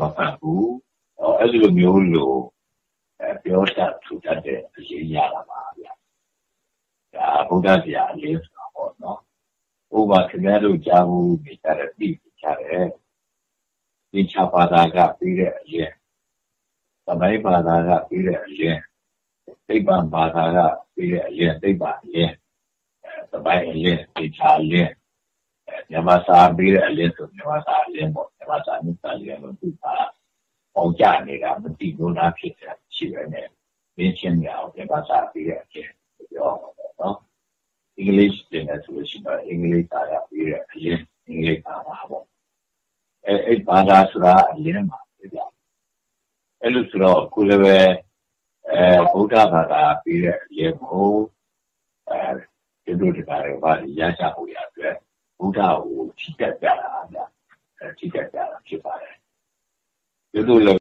မဖတ်ဘူးအဲ့လိုမျိုးလို့ပြောတတ်ထူတတ်တဲ့အရေးရတာပါဗျာဒါဘုရားဆရာအလေးဆိုတာပေါ့နော်ဥပမာခင်ဗျားတို့ကြားဘူးနေကြတဲ့ပြီးကြတယ်ဒီချပါတာကပြီးတဲ့အရင်သမယဘာသာကပြီးတဲ့အရင်သိပ္ပံဘာသာကပြီးတဲ့အရင်သိပ္ပံအရင်သမယအရင်ဒီချာအရင် မြန်မာစာပြီးတဲ့အရင်ဆိုမြန်မာစာအရင်ပေါ့မြန်မာစာမြတ်စာအရင်လို့သူကပေါကြနေတာမတိလို့လားဖြစ်တယ်ရှိရနေမင်းချင်းရအောင်မြန်မာစာပြီးတဲ့အရင်ပြောမှာပေါ့နော်အင်္ဂလိပ်သင်တယ်ဆိုလို့ရှိရင်အင်္ဂလိပ်စာရပြီးတဲ့အရင်အင်္ဂလိပ်စာပါပေါ့အဲအဲ့ဘာသာဆိုတာအရင်မှာပြပြအဲ့လိုဆိုတော့ကိုလည်းပဲအဲဗုဒ္ဓဘာသာပြီးတဲ့အရင်ကိုအဲဒီလိုတကားတွေဘာရချဖို့ရအတွက် ဗုဒ္ဓကိုထိကပ်ကြတာဗျာအဲထိကပ်ကြတာဖြစ်ပါတယ်ဒီလိုလည်း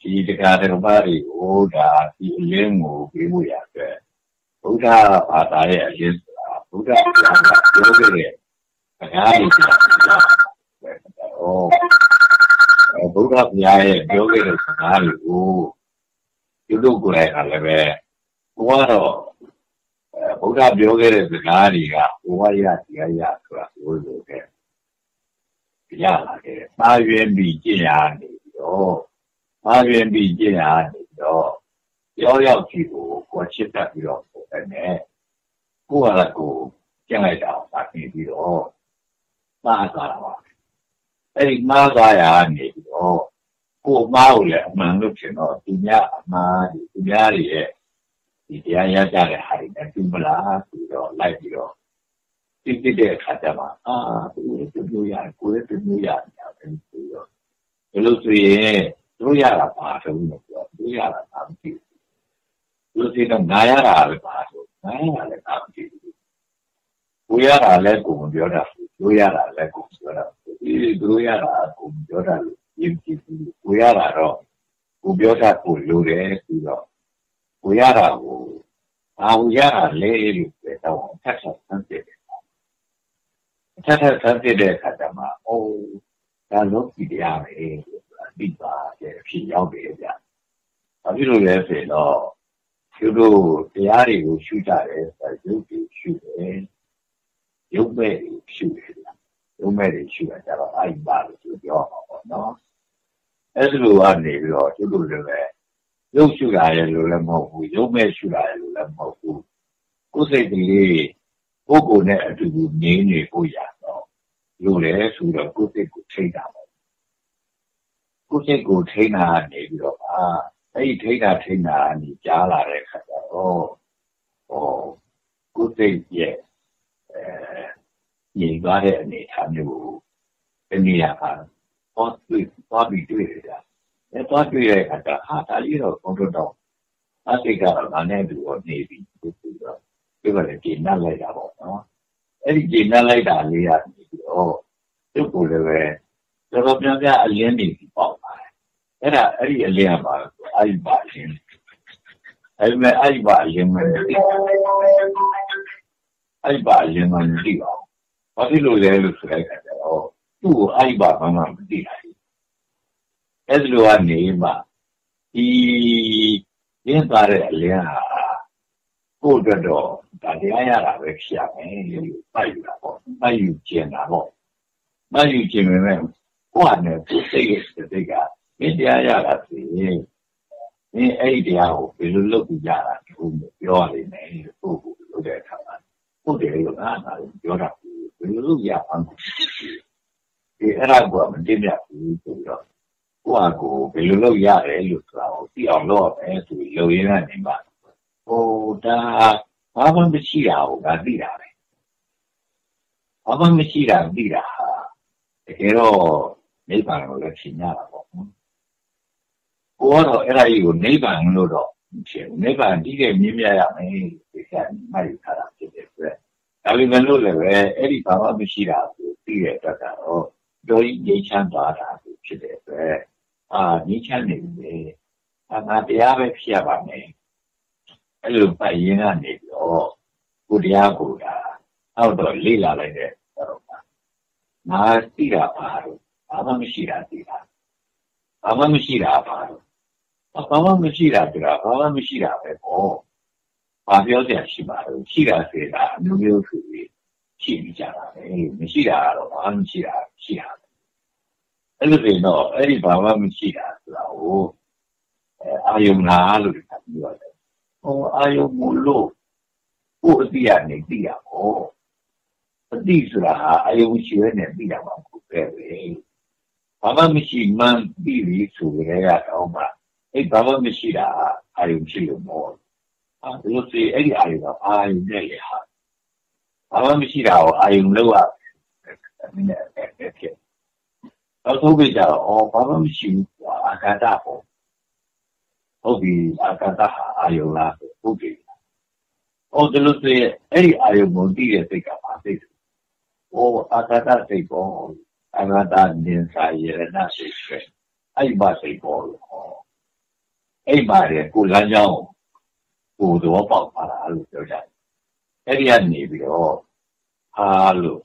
ဒီတကားတွေဘာတွေကိုဒါဒီအရင်ကိုပြီးဖို့ရအတွက်ဗုဒ္ဓဘာသာရဲ့အရင်ဆိုတာဗုဒ္ဓဘာသာပြောခဲ့တဲ့စကားတွေဆိုတာဩဗုဒ္ဓဘုရားရဲ့ပြောခဲ့တဲ့စကားတွေကိုဒီလိုကိုယ်တိုင်ကလည်းပဲကိုကတော့ ဗုဒ္ဓပြောခဲ့တဲ့စကားတွေကဘဝရတရားရဆိုတာဘိုးလိုခဲ့ရလာခဲ့တယ်။မှားယွင်းပြီးကြင်ရနေပြီးတော့မှားယွင်းပြီးကြင်ရနေပြီးတော့ကြောရောက်ကြည့်ကိုကိုချစ်တတ်ပြီးတော့ပုံပဲနဲ့ကိုကလည်းကိုကျင့်လိုက်တာပါနေပြီးတော့မှားသွားတာပါအဲ့ဒီမှားသွားရနေပြီးတော့ကိုမှားကိုလည်းအမှန်လို့ဖြစ်တော့သူများအမှားသူများတွေရဲ့ ဒီတရားရကြတဲ့ဟာတွေနဲ့သူမလားပြီးတော့လိုက်ပြီးတော့တိတိတဲ့အခါကျမှအာသူတို့ပြောရကိုယ်တို့ပြောရတယ်ပြီးတော့ဘယ်လိုဆိုရင်တို့ရတာပါတော့လို့ပြောတို့ရတာသာမသိဘူးလူစီတော့ငါရတာလည်းပါဆိုငါရတာလည်းသာမသိဘူးကိုရတာလည်းကိုမပြောတာတို့ရတာလည်းကိုပြောတာဒီတို့ရတာကိုပြောတာလို့ယဉ်ကျေးဘူးကိုရတာတော့ကိုပြောတာကိုလိုတယ်ပြီးတော့ ကိုရတာကိုဘာကိုရတာလဲလို့ပြောတော့ထပ်ထပ်ဆန်းပြတယ်ထပ်ထပ်ဆန်းပြတဲ့အခါကျမှအိုးဒါလို့ဒီတရားပဲပြီးပါတဲ့ဖြစ်ရောက်တယ်ဗျ။ဘာဖြစ်လို့လဲဆိုတော့သူတို့တရားတွေကိုရှုကြတယ်ဆိုရုပ်တွေရှုတယ်ရုပ်မဲ့တွေရှုတယ်ဗျ။ရုပ်မဲ့တွေရှုတာကြတော့အိုက်ပါလို့ပြောမှာပေါ့နော်။အဲဒီလိုကနေပြီးတော့သူတို့လည်း ရုပ်ရှုတာရဲ့လို့လည်းမဟုတ်ဘူးရုပ်မဲ့ရှုတာရဲ့လို့လည်းမဟုတ်ဘူးကိုယ်စိတ်ကလေးပုဂ္ဂိုလ်နဲ့အတူတူငြိမ်းနေဖို့ရတော့လို့လေဆိုတော့ကိုယ်စိတ်ကိုထိတာပေါ့ကိုယ်စိတ်ကိုထိတာနေပြီးတော့အာအဲ့ဒီထိတာထိတာနေကြားလာတဲ့ခါကျတော့ဟောကိုယ်စိတ်ရဲ့အဲညီသွားတဲ့အနေအထားမျိုးကိုတနည်းအားဖြင့်ဟောတွေ့သွားပြီးတွေ့ရတာ အဲသွားတွေ့တဲ့အခါကျဟာဒါလေးတော့ဘုံတော့အစိတ်ကတော့ငါနဲ့တူတော့နေပြီပြီးတော့ဒီကလည်းပြင်နှက်လိုက်တာပေါ့နော်အဲ့ဒီပြင်နှက်လိုက်တာလေးကနေပြီးတော့သူ့ကိုလည်းပဲတော်တော်များများအလင်းနေပြီးပေါ့ပါတယ်အဲ့ဒါအဲ့ဒီအလင်းကပါအဲ့ဒီပါအလင်းအဲ့ဒီမဲ့အဲ့ဒီပါအလင်းမဲ့အဲ့ဒီပါအလင်းမဲ့မသိပါဘူးဘာဖြစ်လို့လဲလို့ဆိုလိုက်ကြတော့သူ့ကိုအဲ့ဒီပါဘာမှမသိတာ အဲ့ဒီလိုကနေမှဒီရင်းသွားတဲ့အလင်းဟာကိုယ့်အတွက်တော့ဒါတရားရတာပဲဖြစ်ရမယ်လို့ပိုက်ယူတာပေါ့ပိုက်ယူကျင်တာပေါ့ပိုက်ယူကျင်ပေမဲ့ကိုယ့်ဟာနဲ့ကိုယ်စိတ်ရဲ့စိတ်ကမင်းတရားရတာဆိုရင်မင်းအဲ့ဒီတရားကိုဘယ်လိုလုပ်ပြီးရတာသူပြောရလိမ့်မယ်လို့ကိုယ်ကိုလုပ်တဲ့အခါမှာဟုတ်တယ်လို့ငါကပြောတာဘယ်လိုလုပ်ရအောင်ဒီအဲ့ဒါကမတင်ပြဘူးဆိုတော့ ကိုယ့်ဟာကိုဘယ်လိုလုပ်ရတယ်လို့ဆိုတာကိုသိအောင်လုပ်ရမယ်ဆိုပြီးလုပ်ရင်းကနေမှဟိုဒါဘာမှမရှိတာကိုငါသိတာပဲဘာမှမရှိတာသိတာဟာတကယ်တော့နိဗ္ဗာန်ကိုလည်းရှင်းရတာပေါ့ကိုကတော့အဲ့ဒါကြီးကိုနိဗ္ဗာန်လို့တော့ဖြစ်နိဗ္ဗာန်တည်တဲ့မြင်မြရမယ်ဒီကမှတ်ထားတာဖြစ်တဲ့အတွက်ဒါပေမဲ့လို့လည်းပဲအဲ့ဒီဘာမှမရှိတာကိုသိတဲ့အတွက်ကတော့တော်ကြီးငြိမ်းချမ်းသွားတာဖြစ်တဲ့အတွက် အာငြိမ်းချမ်းနေပြီအာငါတရားပဲဖြစ်ရပါမယ်အဲ့လိုပိုက်ရင်းကနေပြီးတော့ကိုတရားကိုဒါအောက်တော့လေ့လာလိုက်တဲ့တော့ငါသိတာပါတော့ဘာမှမရှိတာသိတာဘာမှမရှိတာပါဘာမှမရှိတာဆိုတာဘာမှမရှိတာပဲပေါ့ဘာပြောစရာရှိပါလို့ရှိတာစေတာအမျိုးမျိုးဆိုပြီးရှိနေကြတာပဲမရှိတာကတော့ဘာမှမရှိတာရှိတာ အဲ့လိုဆိုတော့အဲ့ဒီဘာမှမရှိတာဆိုတာကိုအာယုံလားလို့ပြောတယ်ဟောအာယုံမလို့ကိုယ်အတိအနေသိရပေါ့အတိဆိုတာဟာအာယုံရှိရနေသိရမှာကိုပဲပဲဘာမှမရှိမှန်းသိပြီဆိုကြရတော့မှအဲ့ဘာမှမရှိတာအာယုံရှိလို့မောအဲဒီလိုစီအဲ့ဒီအာယုံကအာယုံနဲ့လေဟာဘာမှမရှိတာကိုအာယုံလောက်ရနည်းနည်းဖြစ် တော့သုတ်ကြတော့ဘာမှမရှိဘူးအာကာသပေါ့ဟုတ်ပြီအာကာသဟာအာယုံလားဟုတ်ပြီ။အော်ဒီလိုဆိုရင်အဲ့ဒီအာယုံကိုတည်တဲ့စိတ်ကပါစိတ်။အော်အာကာသစိတ်ပေါ်အာကာသနင်းစာရဏစိတ်ပဲ။အဲ့ဒီပါစိတ်ပေါ်လို့ဟော။အဲ့ပါလေကိုလမ်းကြောင်းကိုတော့ပေါက်ပါလားလို့ပြောကြတယ်။အဲ့ဒီကနေပြီးတော့ဟာလို့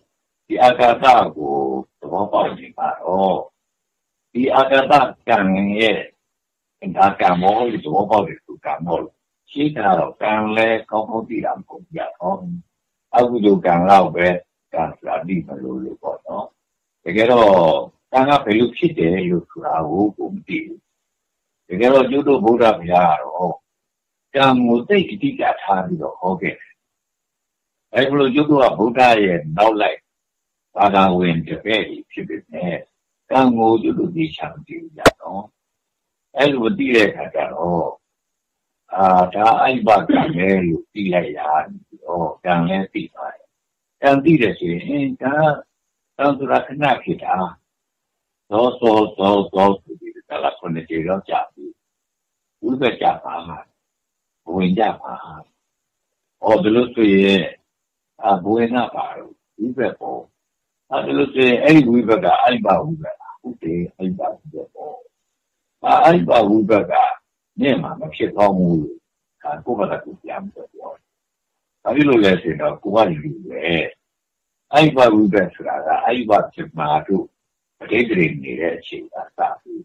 ဒီအာကာသကိုသ ဘောပေါက်နေပါတော့ဒီအာကာသကံရဲ့ဒါကံမောလို့သဘောပေါက်တယ်သူကံမောလို့ရှိတာတော့ကံလဲကောင်းကောင်းသိတာမဟုတ်ကြတော့အကုသိုလ်ကံတော့ပဲကံဆိုတာသိမလို့လို့ပေါ့နော်တကယ်တော့ကံကဘယ်လိုဖြစ်တယ်လို့ဆိုတာကိုကိုမသိဘူးတကယ်တော့ကျွတ်တို့ဗုဒ္ဓဘုရားကတော့ကံကိုသိအတိအကျထားပြီးတော့ဟောခဲ့တယ်အဲလိုကျွတ်တို့ကဗုဒ္ဓရဲ့နောက်လိုက် ဘာသာဝင်တပည့်ဖြစ်ဖြစ်နဲ့ကံကိုကျွတ်တို့သိချင်တယ်ကြတော့အဲလိုသိတဲ့အခါကျတော့အာဒါအဲ့ဘကံလဲလို့ပြီးလိုက်ရတော့ကံလဲပြီးပါတယ်ကံပြီးတယ်ဆိုရင်ဒါတော့ဆိုတာခဏဖြစ်တာသောသောသောသောဆိုပြီးတော့ခုနှစ်ကြေတော့ကြာပြီဝိပဿနာပါဝင်ကြပါဟောဒီလိုဆိုရင်အဘဝနာပါတော့ဝိပဿပေါ် အဲ့လိုဆိုရင်အဲ့ဒီဝိပဿနာအဲ့ဘဝိပဿနာဟုတ်တယ်အဲ့ဘဝိပဿနာပေါ်အဲ့ဘဝိပဿနာနဲ့မှမဖြစ်တော့ဘူးလို့ဒါကိုယ်ကလည်းကိုပြန်ပြီးပြောတယ်။ဒါဖြစ်လို့လဲဆိုတော့ကိုကလူပဲအဲ့ဘဝိပ္ပဆိုတာကအဲ့ဘဖြစ်မှာတို့ပဋိဒိနေတဲ့အချိန်ကစပြီး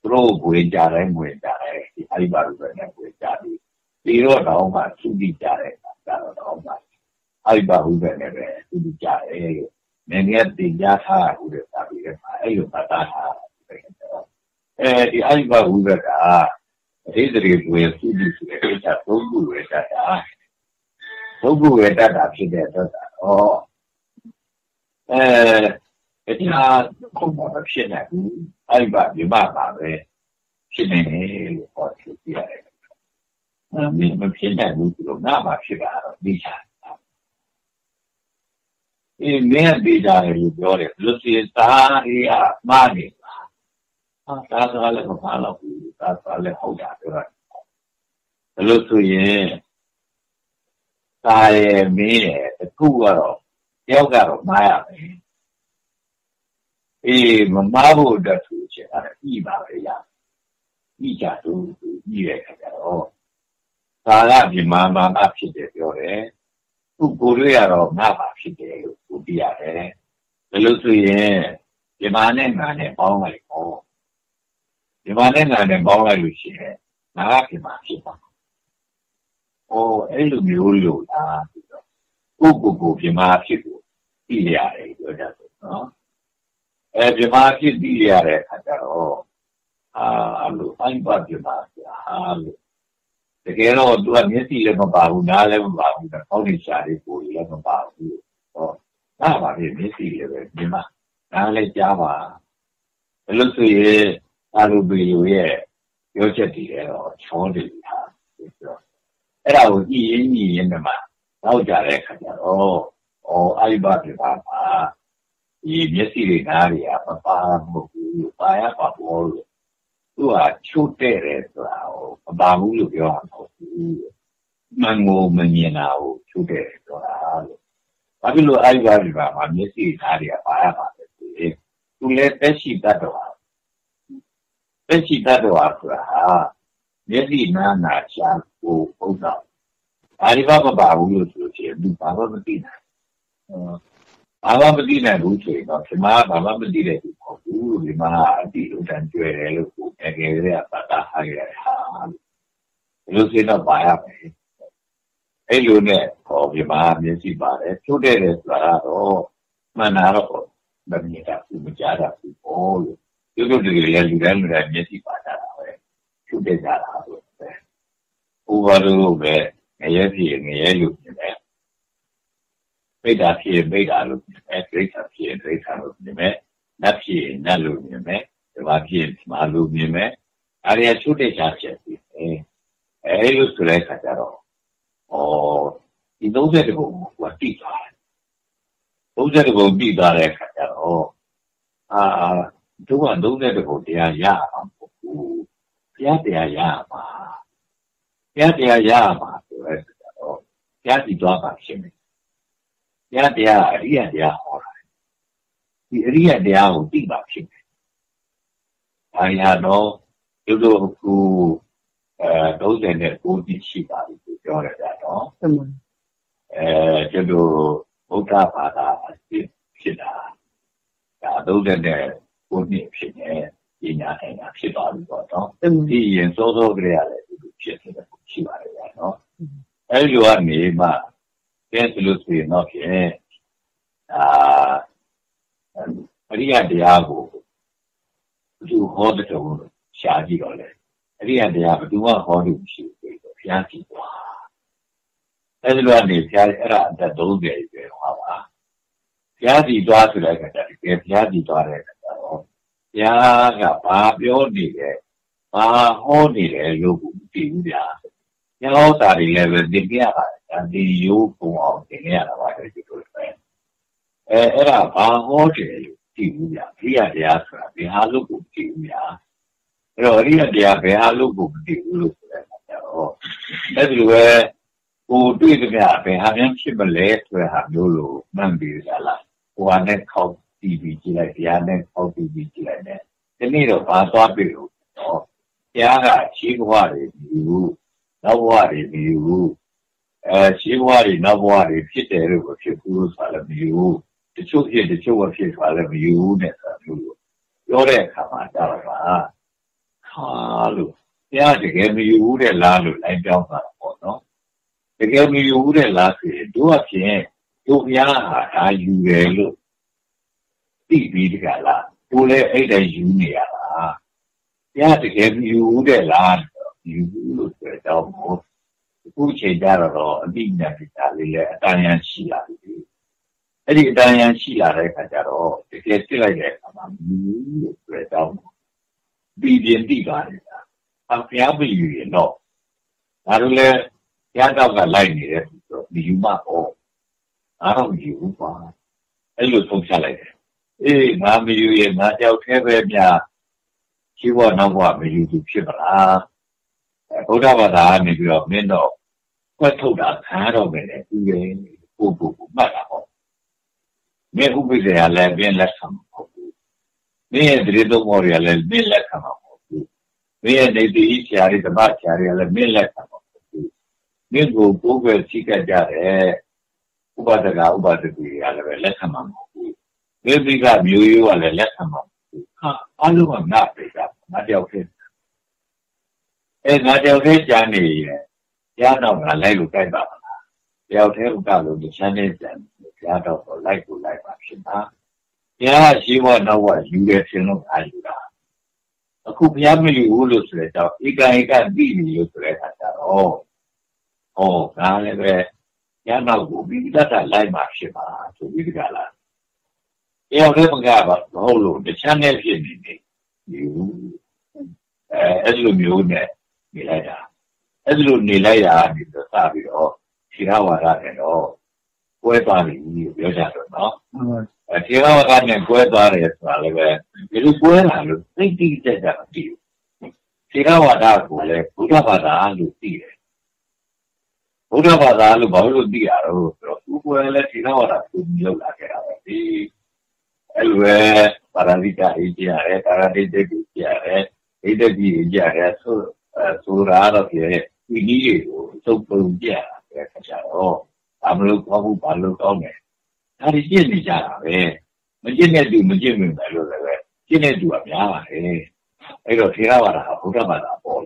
သူတို့ဝင်ကြတယ်ဝင်ကြတယ်ဒီအဲ့ဘဝိပ္ပနဲ့ဝင်ကြတယ်ဒီတော့တော့မှသုတိကြတယ်ဒါတော့တော့မှအဲ့ဘဝိပ္ပနဲ့ပဲသုတိကြတယ် မင်းရဲ့တင်ကြထားဟုတ်တယ်ဒါပြီးတော့အဲ့လိုပတ်သားထားအဲဒီအဲ့ဘဝိပ္ပကအိဒရီကိုသုတိဆိုတဲ့ကိစ္စသုံးခုပဲတတ်တာသုံးခုပဲတတ်တာဖြစ်တဲ့အတွက်ဩအဲတရားခုမှမဖြစ်နိုင်ဘူးအဲ့ဘာဒီမှာပါပဲဖြစ်နေတယ်လို့ဟောဖြစ်ပြရတယ်အဲမင်းမဖြစ်နိုင်ဘူးဆိုတော့ငါမှဖြစ်တာတော့ဒီချာ အေးမင်းကပြေးကြတယ်လို့ပြောတယ်လူစီသားအေးအမနေပါအာသားစကားလည်းမပါတော့ဘူးသားစကားလည်းဟုတ်တာပြောတယ်ဘယ်လိုဆိုရင်သားရဲ့မင်းရဲ့တခုကတော့တယောက်ကတော့မားရပဲအေးမမားဖို့အတွက်သူချက်အဲ့ဒီပါပဲရဤကြသူဤရဲ့ခါကြတော့သာရပြမမာအဖြစ်တယ်ပြောတယ် သူကိုယ်တွေကတော့ငါပါဖြစ်တယ်လို့သူပြရတယ်ဘယ်လိုဆိုရင်ပြမာနဲ့ငါနဲ့ပေါင်းလိုက်ပေါ့ဒီမှာနဲ့နာနဲ့ပေါင်းလိုက်လို့ရှိရင်နာကပြင်မှာဖြစ်ပါ။အော်အဲ့လိုမျိုးလို့လားပြီးတော့ကိုကိုကိုပြင်မှာဖြစ်ကိုသိရတယ်ပြောကြတယ်နော်။အဲပြင်မှာဖြစ်သိရတဲ့အခါကျတော့အာလို့အိုင်ပါပြင်မှာဟာလို့တ ကယ်တော့သူကမျက်စိလည်းမပါဘူးနားလည်းမပါဘူးကောင်းနေရှာလေးကိုလည်းမပါဘူး။ဟောဒါပါပဲမျက်စိလည်းပဲပြင်မှာနားလည်းကြားပါဘယ်လိုဆိုရင်အာလူဘီယိုရဲ့ပြောချက်တွေတော့ချောတယ်ဟာပြောအဲ့ဒါကိုကြည့်ရင်းကြည့်ရင်းနဲ့မှနောက်ကြတဲ့ခါကျတော့အော်အိုက်ဘာပြပါပါဒီမျက်စိတွေနားတွေကမပါမဟုတ်ဘူးပါရပါဘောလို့သူကချို့တဲ့တယ်ဆိုတာကိုမ ပါဘူးလို့ပြောတာမဟုတ်ဘူးမန်ကိုမမြင်တာကိုချို့တဲ့တယ်ဆိုတာလို့ဘာဖြစ်လို့အိုက်ဘာပြပါမှာမျက်စိနားတွေကပါရပါလဲသူလည်းတက်ရှိတတ်တော့သက်ရှိတတ်တော်ဆိုတာဟာမျက်စိနာနာရှာကိုပုံတော့အာရိဘမပါဘူးလို့ဆိုချင်ဘူးဘာမှမသိနိုင် ဘာမှမသိနိုင်ဘူးဆိုရင်တော့ဒီမှာဘာမှမသိတဲ့သူပေါ့ဘူးဒီမှာအတိအတန်ကျွဲတယ်လို့ကိုငယ်ကလေးကပါတာဟာရဟာဒီလိုစင်းတော့ပါရမယ်အဲ့လိုနဲ့ဟောပြမမျက်စိပါတယ်ဖြုတ်တဲ့ဆိုတာတော့မှန်တာတော့မမြင်တာဘူးမကြားတာဘူးဟောလို့ဒီလိုဒီလိုလူတိုင်းလူတိုင်းမျက်စိပါတာပဲဖြုတ်တဲ့ကြတာပဲဥပါလို့ပဲငရဲဖြစ်ငရဲလို့မြင်တယ် ပိဋ္ဌာဖြစ်ပိဋ္ဌာလို့မြင်တယ်ဒိဋ္ဌာဖြစ်ဒိဋ္ဌာလို့မြင်တယ်နတ်ဖြစ်နတ်လို့မြင်တယ်ဒီမှာဖြစ်မာလို့မြင်တယ်အားရချုပ်တဲ့ချာဖြစ်ပြီအဲလိုဆိုတဲ့အခါကျတော့ဩဒီ30ဘုံကတိသွားတယ်30ဘုံတိသွားတဲ့အခါကျတော့အာတို့က30ဘုံတရားရအောင်ဘုရားတရားရပါဘုရားတရားရပါဆိုတဲ့အခါကျတော့ဘုရားတည်သွားပါရှင်းတယ် ဘုရားတရားအရိယတရားဟောတာဒီအရိယတရားကိုသိပါဖြစ်တယ်။ဒါရတော့ကျတို့ကူအဲ39တိရှိပါပြီပြောရတာတော့အဲကျတို့ဗုဒ္ဓဘာသာအဖြစ်ဖြစ်တာဒါ39နှစ်ဖြစ်နေပညာနိုင်တာဖြစ်သွားပြီပေါ့နော်ဒီရင်စောစောကလေးကလည်းဒီဖြစ်နေတယ်ရှိပါတယ်ဗျာနော်အဲလိုကနေမှ ကဲဆိုလို့ဆိုရင်တော့ဖြင့်အာအရိယတရားကိုဘသူဟောတဲ့တော်ကိုရှားကြည့်တော့လေအရိယတရားဘသူကဟောလို့ရှိဘူးဘုရားကြည့်သွားအဲဒီလိုကနေဘုရားအဲ့ဒါအသက်30ပဲဟောပါဘုရားကြည့်သွားဆိုတဲ့အခါကျတော့ဘုရားကြည့်သွားတဲ့အခါကျတော့ဘုရားကဘာပြောနေလဲဘာဟောနေလဲလို့မသိဘူးဗျာ။ ညောတာတွေလည်းပဲသိကြရပါတယ်။ဒီရိုးပုံအောင်သင်ရတာပါလေဒီလိုပဲ။အဲအဲ့ဒါဘာဟောတယ်လို့သိဘူးဗျာ။အရိယတရားဆိုတာဘယ်ဟာလို့ကိုသိဘူးဗျာ။အဲ့တော့အရိယတရားဘယ်ဟာလို့ကိုမသိဘူးလို့ဆိုတဲ့အခါကျတော့အဲ့ဒီလိုပဲကိုတွေ့ကြဗျာဘယ်ဟာများဖြစ်မလဲဆိုတဲ့ဟာမျိုးလို့မှန်ပြီးကြလား။ဟိုဟာနဲ့ခောက်တီးပြီးကြည့်လိုက်တရားနဲ့ခောက်တီးပြီးကြည့်လိုက်တယ်။ဒီနေ့တော့ဘာသွားပြီလို့တော့တရားကရှိဘဝတွေဘူး နောက်ဘဝတွေမယူဘူးအဲရှင်းဘဝတွေနောက်ဘဝတွေဖြစ်တယ်လို့ဖြစ်ဘူးလို့ဆိုတာလည်းမယူဘူးတချို့ဖြစ်တချို့မဖြစ်ဆိုတာလည်းမယူဘူးနဲ့ဆိုတာမျိုးလို့ပြောတဲ့အခါမှာကြတော့ပါခါလို့တရားတကယ်မယူဘူးတဲ့လားလို့လိုက်ပြောင်းတာပေါ့နော်တကယ်မယူဘူးတဲ့လားဆိုရင်တို့အဖြစ်တို့ဘုရားဟာဒါယူတယ်လို့သိပြီးတကလားတို့လည်းအဲ့ဒါယူနေရတာတရားတကယ်မယူဘူးတဲ့လား ယူဘူးလို့ဆိုတော့အခုချိန်ကြတော့အတိညာပိတာလေးလည်းအတန်ရန်ရှိလာပြီအဲ့ဒီအတန်ရန်ရှိလာတဲ့အခါကျတော့တကယ်စစ်လိုက်တဲ့အခါမှာမယူလို့ဆိုတော့ပြီးပြင်းတိပါတယ်အဖျားမယူရင်တော့ဒါတို့လည်းရတော့ကလိုက်နေတယ်ဆိုတော့မယူမပေါ့အားတော့မယူဘူးပါအဲ့လိုဆုံးဖြတ်လိုက်တယ်အေးငါမယူရင်ငါကြောက်သေးပဲများရှိဘနောက်ဘမယူသူဖြစ်မလား ဗုဒ္ဓဘာသာကနေပြီးတော့မင်းတော့ကွက်ထုတ်တာခံတော့မယ်လေသူရဲ့ပို့ပို့မှတ်တာပေါ့မင်းဥပိ္ပဇေကလည်းမင်းလက်ခံမှာမဟုတ်ဘူးမင်းရဲ့တရေသုံးမော်တွေကလည်းမင်းလက်ခံမှာမဟုတ်ဘူးမင်းရဲ့နေတိဆရာတွေဓမ္မဆရာတွေကလည်းမင်းလက်ခံမှာမဟုတ်ဘူးမင်းကိုပိုးပဲစိတ်ကကြတယ်ဥပဒကဥပဒတိတွေကလည်းပဲလက်ခံမှာမဟုတ်ဘူးမိမိကမျိုးရိုးကလည်းလက်ခံမှာမဟုတ်ဘူးဟာအလုံးကငါပြေတာငါတယောက်ဖြစ် အဲငါတယောက်တည်းကြာနေရင်ဘုရားတော်ကလိုက်လို့ကြိုက်ပါမလားတယောက်တည်းဥကလို့ဒီချမ်းနေပြန်ဘုရားတော်ကိုလိုက်ကိုလိုက်ပါဖြစ်ပါဘုရားရှိဘနောက်ဘယူတယ်ရှင်လို့အားယူတာအခုဘုရားမယူဘူးလို့ဆိုတဲ့တော့ဧကဧကသိပြီလို့ဆိုတဲ့အခါကျတော့ဟောဒါလည်းပဲညနောက်ကိုပြီးတတ်တာလိုက်မှဖြစ်ပါဆိုပြီးဒီကလာတယောက်တည်းမကပါမဟုတ်လို့တချမ်းနဲ့ဖြစ်နေနေယူအဲအဲ့လိုမျိုးနဲ့ နေလိုက်တာအဲ့ဒီလိုနေလိုက်တာဒီလိုစပြီးတော့ထေရဝါဒနဲ့တော့ကွဲသွားပြီပြောကြတော့နော်အဲထေရဝါဒနဲ့ကွဲသွားတယ်ဆိုတာလည်းပဲဒီလိုကွဲလာလို့သိတိကျကျမသိဘူးထေရဝါဒကိုလည်းဘုရားဘာသာလို့သိတယ်ဘုရားဘာသာလို့ဘာလို့သိရတော့ဆိုတော့သူကိုယ်လည်းထေရဝါဒကိုမြုပ်လာခဲ့တာပဲဒီအဲ့လိုပဲပါရဏိတအေးကြရတယ်ပါရဏိတကြီးကြရတယ်ဣတ္တကြီးကြရတယ်ဆို ဆိုတာတော့ပြည့်ဒီနည်းတွေကိုစုပ်ပုံပြတဲ့ခါကျတော့ဘာမလို့ကောင်းဘူး ဘာလို့ကောင်းတယ် ဒါတွေရှင်းနေကြတာပဲ မကျင့်တဲ့သူ မကျင့်မိမယ်လို့လည်းပဲကျင့်တဲ့သူက များပါတယ် အဲအဲ့တော့ ထေရဝါဒဟာဘုရားဘာသာပေါ်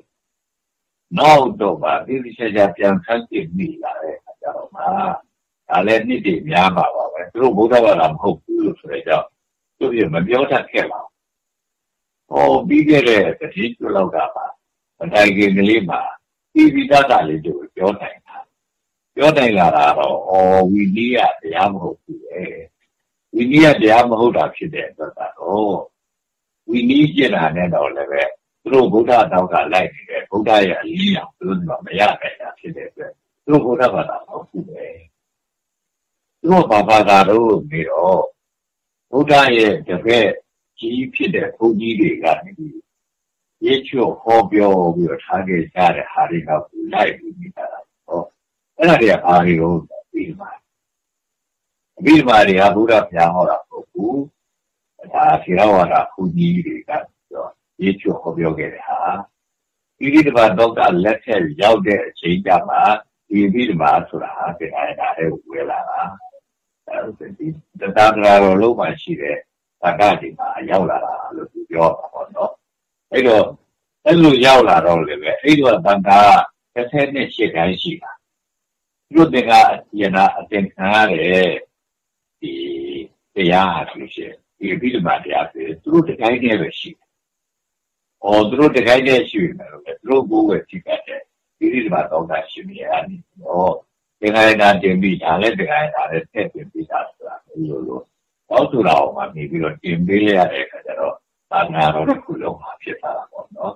နောက်တော့ဗာတိတိကျကျပြန်ဆန်းကျင်မိလာတဲ့အခါကျတော့မှ ဒါလည်း နှစ်တည်များပါပါပဲ သူတို့ဘုရားဘာသာ မဟုတ်ဘူးလို့ဆိုတဲ့ကြောင့်သူပြမပြောတတ်ခဲ့ပါဘူးဟောပြီးခဲ့တဲ့တတိကျလောက်ကပါ အတိုင်ကင်ကလေးမှာဒီဝိသတာလေးတို့ပြောနိုင်တာပြောနိုင်လာတာတော့အော်ဝီနည်းကတရားမဟုတ်ဘူးလေဝီနည်းကတရားမဟုတ်တာဖြစ်တဲ့အတွက်ကတော့ဝီနည်းကျင့်တာနဲ့တော့လည်းပဲသူတို့ဗုဒ္ဓတောက်ကလိုက်နေတယ်ဗုဒ္ဓရဲ့အလေးအောင်သူတို့ကမရနိုင်တာဖြစ်တဲ့အတွက်သူတို့ဗုဒ္ဓဘာသာမဟုတ်ဘူးပဲသူတို့ဘာဘာသာတို့နေတော့ဗုဒ္ဓရဲ့တပည့်ကြီးဖြစ်တဲ့ဘုန်းကြီးတွေကနေပြီး ရေချို့ဟောပြောပြီးတော့ထားခဲ့ကြတဲ့ဟာတွေကလိုက်ပြီးနေတာဟောအဲ့ဒါတွေကဘာတွေလို့ပြီးပါပြီးပါတွေကဘုရားဘုရားဟောတာမဟုတ်ဘူးဒါထေရဝါဒဘုန်းကြီးတွေကပြောရေချို့ဟောပြောခဲ့တဲ့ဟာဒီဒီတပါတော့ကလက်ထက်ရောက်တဲ့အချိန်ကြမှာဒီပြီးဒီမှာဆိုတာဟာတရားဒါလေးဝေလာတာအဲဒီတရားတော်လုံးမှရှိတဲ့ဘာကဒီမှာရောက်လာတာလို့ပြောတာပေါ့နော် အဲ့တော့အဲ့လိုရောက်လာတော့လည်းပဲအဲ့တော့တန်တာတစ်နှစ်ရှစ်တိုင်းရှိတာသူတို့တင်ကယနာအတင်ခံရတဲ့ဒီတရားဆိုရှင်ဒီပြီးဒီမှာတရားဆိုသူတို့တကိုင်းနဲ့ပဲရှိတယ်။အော်သူတို့တကိုင်းနဲ့ရှိနေတယ်သူတို့ဘိုးပဲထိကတဲ့ဒီဒီမှာတော့တာရှိနေရတယ်။ဟောဒီကိုင်းနာတင်ပြီးဒါလည်းဒီကိုင်းနာလည်းထည့်ပြင်ပြီးတာဆိုတာလို့လို့တော့သူတော်မှာနေပြီးတော့တင်ပေးရတဲ့အခါကျတော့ သာနာတော်တစ်ခုလုံးမှာဖြစ်သွားတာပေါ့နော်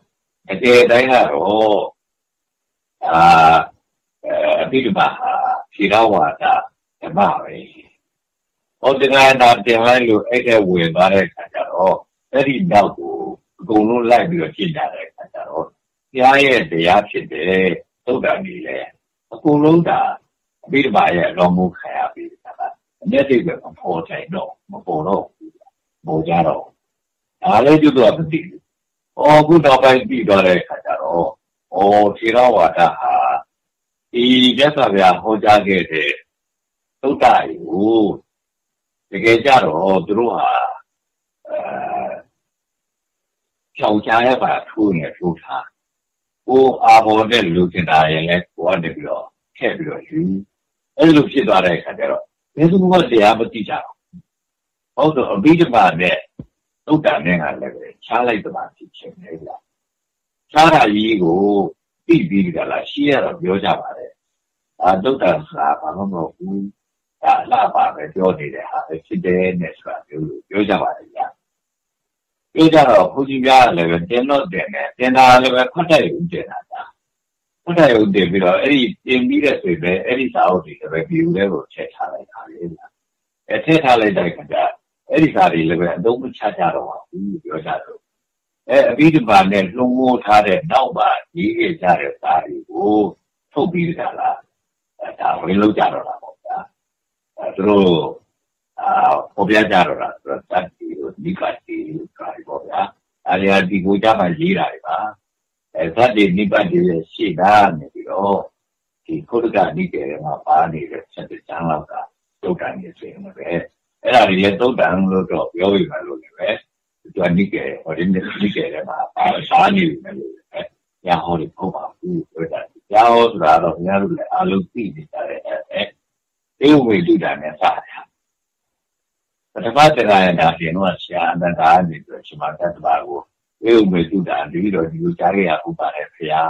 အကျေတိုင်းကတော့အာအပိဓမ္မာဖြေရဝါဒဓမ္မပဲဟောဒီကနာတင်လိုက်လို့အဲ့တဲ့ဝင်သွားတဲ့အခါကျတော့အဲ့ဒီနောက်ကိုအကုန်လုံးလိုက်ပြီးတော့ရှင်းကြတဲ့အခါကျတော့တရားရဲ့တရားဖြစ်တဲ့သုဒ္ဓံကြီးလေအကုန်လုံးဒါအပိဓမ္မာရဲ့လောမှုခံရပြီးတာကအမျက်တွေပဲမပေါ်တိုင်တော့မပေါ်တော့ဘူးပေါ်ကြတော့ ဒါလည်းကျွတ်တော့မသိဘူး။အော်ခုတော့ပိုင်းပြီးသွားတဲ့အခါကျတော့အော်ထေရဝါဒဟာဒီမြတ်စွာဘုရားဟောကြားခဲ့တဲ့သုတ္တရီကိုတကယ်ကြတော့သူတို့ဟာအဲဖြောင်ချရပါထိုးနေထိုးထားကိုအာဘော်တဲ့လူကျင်တာရဲ့လဲကိုကနေပြီးတော့ထည့်ပြီးတော့ယူအဲ့လိုဖြစ်သွားတဲ့အခါကျတော့ဘယ်သူမှတရားမသိကြဘူးဟုတ်တော့အဘိဓမ္မာနဲ့ သုတ်တန်နဲ့ကလည်းပဲချားလိုက်သမာဖြစ်ခြင်းလေလားချားတာကြီးကိုသိပြီးကြလားရှင်းရတော့ပြောကြပါတယ်အာသုတ်တန်စာဘာမှမဟုတ်ဘူးဒါလာပါပဲပြောနေတဲ့ဟာပဲဖြစ်တယ်နဲ့ဆိုတာပြောလို့ပြောကြပါတယ်ညာပြောကြတော့ဘုရားများလည်းပဲတင်တော့တင်တယ်တင်တာလည်းပဲခွတ်တိုက်ဦးတင်တာဒါခွတ်တိုက်ဦးတင်ပြီးတော့အဲ့ဒီတင်ပြီးတဲ့ဆိုပဲအဲ့ဒီစာအုပ်တွေလည်းပဲဒီလိုလေးကိုထည့်ထားလိုက်တာလေအဲထည့်ထားလိုက်တဲ့အခါကျ အဲ့ဒီစာတွေလည်းပဲအသုံးမချကြတော့ဘူးပြောကြတော့အဲအဘိဓမ္မာနဲ့လွန်မိုးထားတဲ့နောက်မှာရေးခဲ့ကြတဲ့စာတွေကိုထုတ်ပြီးကြလားအဲဒါဝင်လို့ကြတော့တာပေါ့ဗျာအဲသူတို့အာပေါ်ပြကြတော့တာသူတတ်တီကိုဒီကတီကိုကြိုက်ပေါ့ဗျာအဲဒီဟာဒီကိုကြမှာရေးတာတွေပါအဲသတ္တိနိဗ္ဗာန်ရဲ့ရှေ့သားနေပြီးတော့ဒီခုဒကနိကေမှာပါနေတဲ့ဆက်တဲ့ကျမ်းလောက်ကတုတ်တန်နေစေမှာပဲ အဲ့ဒါတွေလည်းသုတ်တန်လို့တော့ပြောရပါလို့လည်းပဲသူကနိကေဟောဒီနိကေထဲမှာပါရှားနေတယ်လို့ပဲညာဟောဒီပုံပါဘူးပြောတာညာဟောဆိုတာတော့ဘုရားတို့လည်းအလုံးသိနေကြတယ်အဲအေဝေတုတာနဲ့စတာပထမတရားရတာပြင်တော့ဆရာအနန္ဒာနေပြီးရှင်မတတ်တာကိုအေဝေတုတာတပြီးတော့ဒီလိုကြားရရဥပါတဲ့ဖရာ